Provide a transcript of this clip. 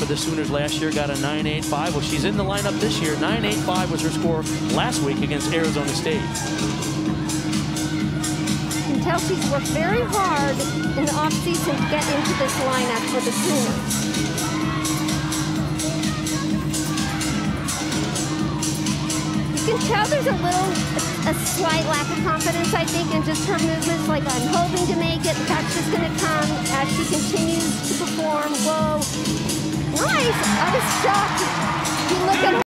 for the Sooners last year, got a 9.85. Well, she's in the lineup this year. 9.85 was her score last week against Arizona State. You can tell she's worked very hard in the offseason to get into this lineup for the Sooners. You can tell there's a little, a, slight lack of confidence, I think, in just her movements. Like, I'm hoping to make it, I was shocked.